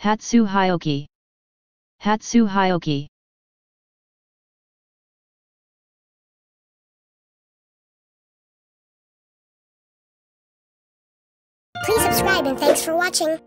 Hatsu Hyoki. Hatsu Hyoki. Please subscribe and thanks for watching.